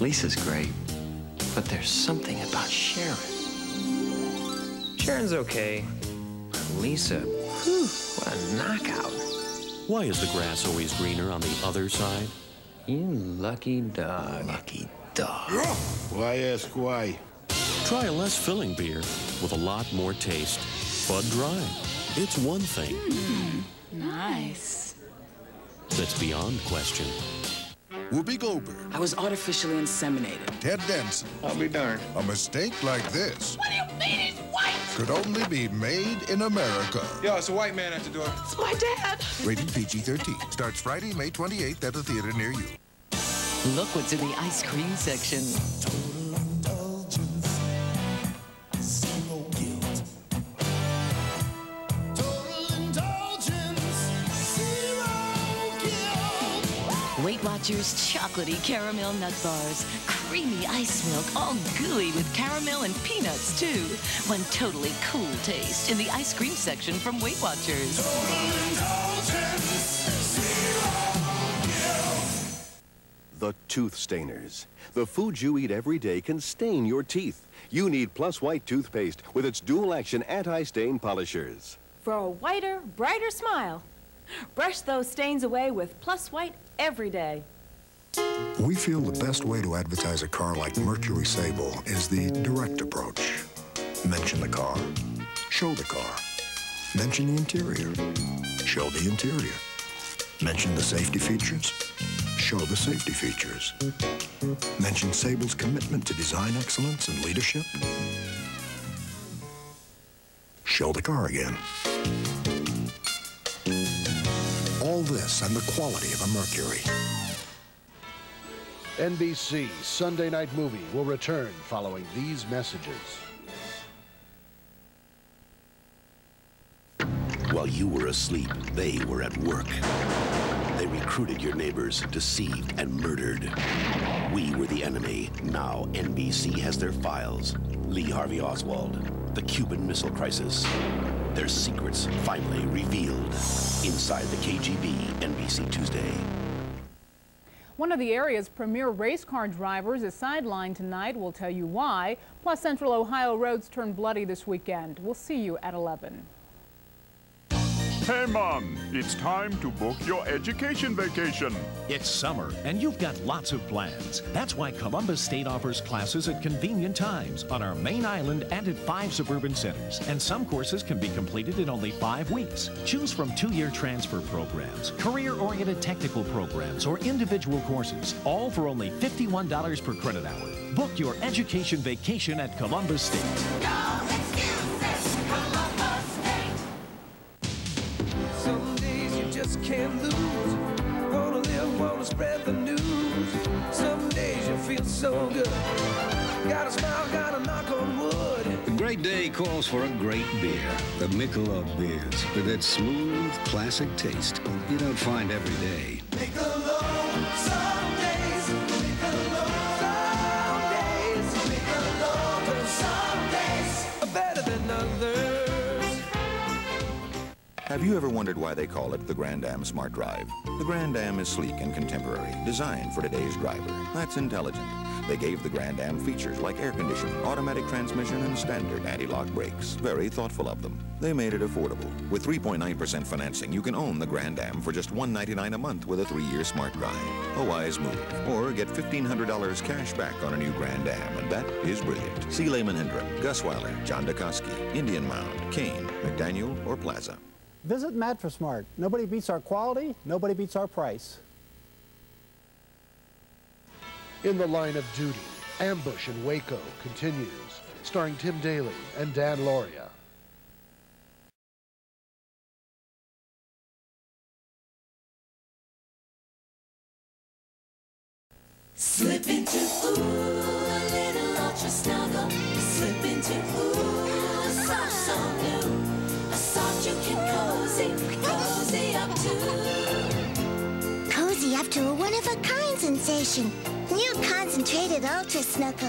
Lisa's great, but there's something about Sharon. Sharon's okay. But Lisa, whew, what a knockout. Why is the grass always greener on the other side? You lucky dog. Lucky dog. Why ask why? Try a less filling beer with a lot more taste. Bud Dry. It's one thing hmm. Nice. that's beyond question. Whoopi Goldberg, I was artificially inseminated. Ted Danson. I'll be darned. A mistake like this What do you mean he's white? could only be made in America. Yo, it's a white man at the door. It's my dad. Rated PG-13. Starts Friday, May 28th at a theater near you. Look what's in the ice cream section. Weight chocolatey caramel nut bars, creamy ice milk, all gooey with caramel and peanuts too. One totally cool taste in the ice cream section from Weight Watchers. The tooth stainers. The foods you eat every day can stain your teeth. You need Plus White toothpaste with its dual action anti stain polishers. For a whiter, brighter smile. Brush those stains away with Plus White every day. We feel the best way to advertise a car like Mercury Sable is the direct approach. Mention the car. Show the car. Mention the interior. Show the interior. Mention the safety features. Show the safety features. Mention Sable's commitment to design excellence and leadership. Show the car again. All this and the quality of a Mercury. NBC Sunday Night Movie will return following these messages. While you were asleep, they were at work. They recruited your neighbors, deceived, and murdered. We were the enemy. Now NBC has their files. Lee Harvey Oswald, the Cuban Missile Crisis. Their secrets finally revealed. Inside the KGB, NBC Tuesday. One of the area's premier race car drivers is sidelined tonight. We'll tell you why. Plus, Central Ohio roads turn bloody this weekend. We'll see you at 11. Hey, Mom, it's time to book your education vacation. It's summer, and you've got lots of plans. That's why Columbus State offers classes at convenient times on our main island and at five suburban centers. And some courses can be completed in only five weeks. Choose from two year transfer programs, career oriented technical programs, or individual courses, all for only $51 per credit hour. Book your education vacation at Columbus State. Some just can't lose. Wanna live, wanna spread the news. Some days you feel so good. Gotta smile, gotta knock on wood. A great day calls for a great beer. The Michelob beers, with its smooth, classic taste, you don't find every day. Have you ever wondered why they call it the Grand Am Smart Drive? The Grand Am is sleek and contemporary, designed for today's driver. That's intelligent. They gave the Grand Am features like air conditioning, automatic transmission, and standard anti-lock brakes. Very thoughtful of them. They made it affordable. With 3.9% financing, you can own the Grand Am for just 199 a month with a three-year Smart Drive. A wise move. Or get $1,500 cash back on a new Grand Am, and that is brilliant. See Lehman Hendren, Gus Weiler, John Dukoski, Indian Mound, Kane, McDaniel, or Plaza. Visit Mattress-Mart. Nobody beats our quality, nobody beats our price. In the line of duty, Ambush in Waco continues, starring Tim Daly and Dan Lauria. Slip into ooh, one-of-a-kind. New concentrated ultra snuggle.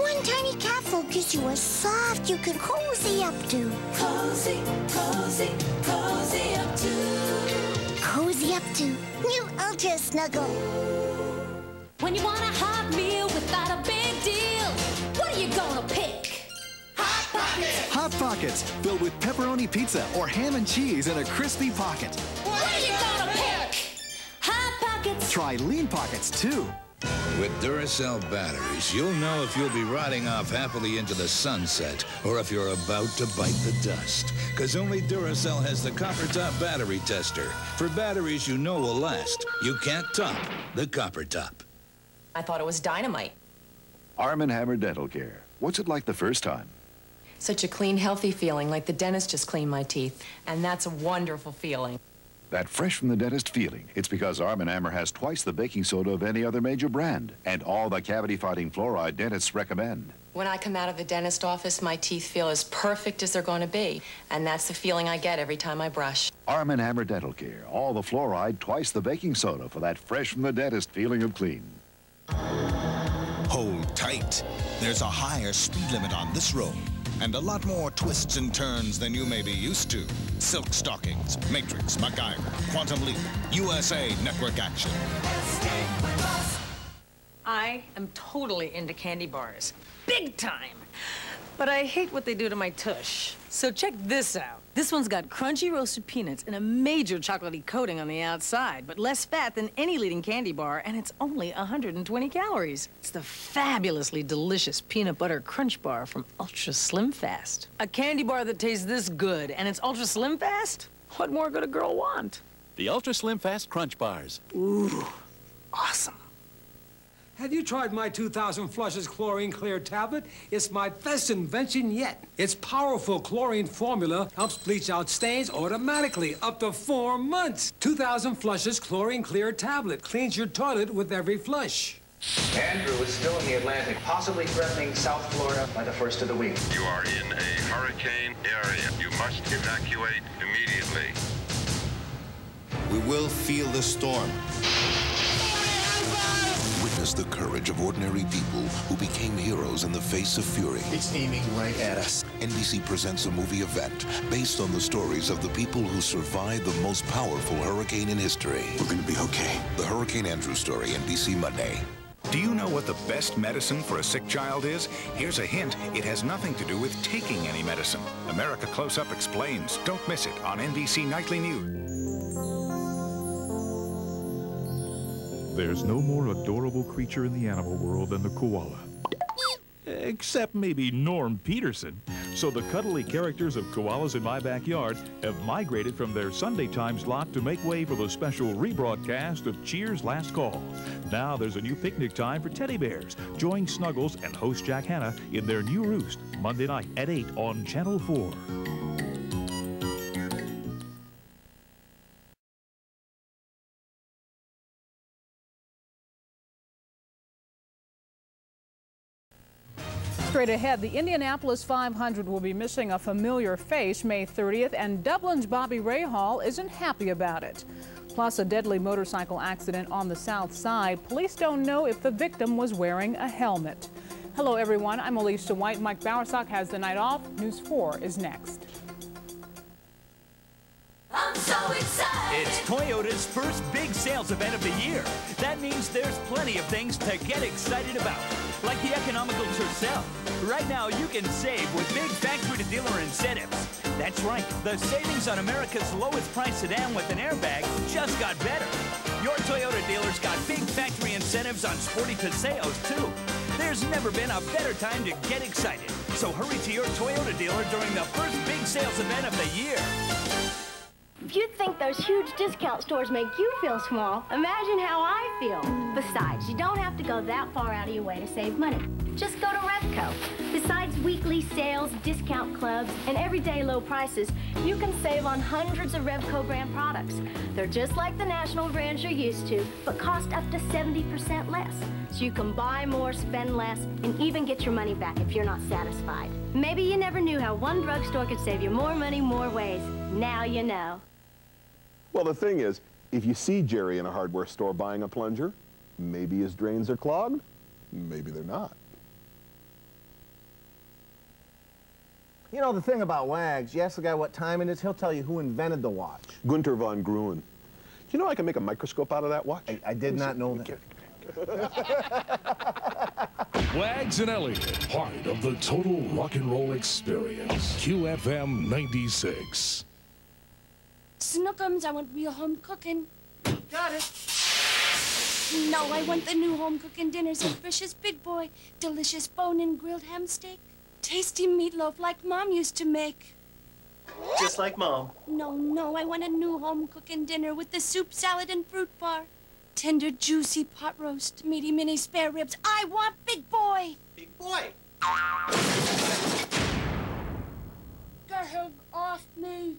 One tiny capsule gives you a soft you can cozy up to. Cozy, cozy, cozy up to. Cozy up to new ultra snuggle. When you want a hot meal without a big deal, what are you gonna pick? Hot Pockets! Hot Pockets, filled with pepperoni pizza or ham and cheese in a crispy pocket. What are you gonna pick? Hot Pockets! Try Lean Pockets, too. With Duracell batteries, you'll know if you'll be riding off happily into the sunset or if you're about to bite the dust. Because only Duracell has the copper top battery tester for batteries you know will last. You can't top the copper top. I thought it was dynamite. Arm & Hammer Dental Care. What's it like the first time? Such a clean, healthy feeling, like the dentist just cleaned my teeth. And that's a wonderful feeling. That fresh from the dentist feeling. It's because Arm & Hammer has twice the baking soda of any other major brand and all the cavity-fighting fluoride dentists recommend. When I come out of the dentist office, my teeth feel as perfect as they're going to be. And that's the feeling I get every time I brush. Arm & Hammer Dental Care. All the fluoride, twice the baking soda for that fresh from the dentist feeling of clean. Hold tight. There's a higher speed limit on this road and a lot more twists and turns than you may be used to. Silk Stockings, Matrix, MacGyver, Quantum Leap, USA Network Action. I am totally into candy bars. Big time. But I hate what they do to my tush. So check this out. This one's got crunchy roasted peanuts and a major chocolatey coating on the outside, but less fat than any leading candy bar, and it's only 120 calories. It's the fabulously delicious peanut butter crunch bar from Ultra Slim Fast. A candy bar that tastes this good, and it's Ultra Slim Fast? What more could a girl want? The Ultra Slim Fast Crunch Bars. Ooh, awesome. Have you tried my 2000 Flushes Chlorine Clear tablet? It's my best invention yet. Its powerful chlorine formula helps bleach out stains automatically, up to four months. 2000 Flushes Chlorine Clear tablet cleans your toilet with every flush. Andrew is still in the Atlantic, possibly threatening South Florida by the first of the week. You are in a hurricane area. You must evacuate immediately. We will feel the storm. Witness the courage of ordinary people who became heroes in the face of fury. It's aiming right at us. NBC presents a movie event based on the stories of the people who survived the most powerful hurricane in history. We're gonna be okay. The Hurricane Andrew story, NBC Monday. Do you know what the best medicine for a sick child is? Here's a hint. It has nothing to do with taking any medicine. America Close Up explains. Don't miss it on NBC Nightly News. There's no more adorable creature in the animal world than the koala. Except maybe Norm Peterson. So the cuddly characters of Koalas in My Backyard have migrated from their Sunday time slot to make way for the special rebroadcast of Cheers Last Call. Now there's a new picnic time for teddy bears. Join Snuggles and host Jack Hanna in their new roost Monday night at 8 on Channel 4. Straight ahead, the Indianapolis 500 will be missing a familiar face May 30th, and Dublin's Bobby Rahal isn't happy about it. Plus, a deadly motorcycle accident on the south side. Police don't know if the victim was wearing a helmet. Hello, everyone. I'm Alicia White. Mike Bowersock has the night off. News 4 is next. It's Toyota's first big sales event of the year. That means there's plenty of things to get excited about, like the economical Tercel. Right now, you can save with big factory-to-dealer incentives. That's right, the savings on America's lowest price sedan with an airbag just got better. Your Toyota dealer's got big factory incentives on sporty Paseos, too. There's never been a better time to get excited. So hurry to your Toyota dealer during the first big sales event of the year. If you think those huge discount stores make you feel small, imagine how I feel. Besides, you don't have to go that far out of your way to save money. Just go to Revco. Besides weekly sales, discount clubs, and everyday low prices, you can save on hundreds of Revco brand products. They're just like the national brands you're used to, but cost up to 70% less. So you can buy more, spend less, and even get your money back if you're not satisfied. Maybe you never knew how one drugstore could save you more money more ways. Now you know. Well, the thing is, if you see Jerry in a hardware store buying a plunger, maybe his drains are clogged, maybe they're not. You know, the thing about Wags, you ask the guy what time it is, he'll tell you who invented the watch. Gunter von Gruen. Do you know I can make a microscope out of that watch? I, I did not know that. Wags and Elliot, part of the total rock and roll experience. QFM 96. Snookums, I want real home cooking. Got it. No, I want the new home cooking dinners Frisch's Big Boy. Delicious bone-in grilled ham steak. Tasty meatloaf like Mom used to make. Just like Mom. No, no, I want a new home cooking dinner with the soup, salad, and fruit bar. Tender, juicy pot roast, meaty mini spare ribs. I want Big Boy. Big Boy. Get him off me.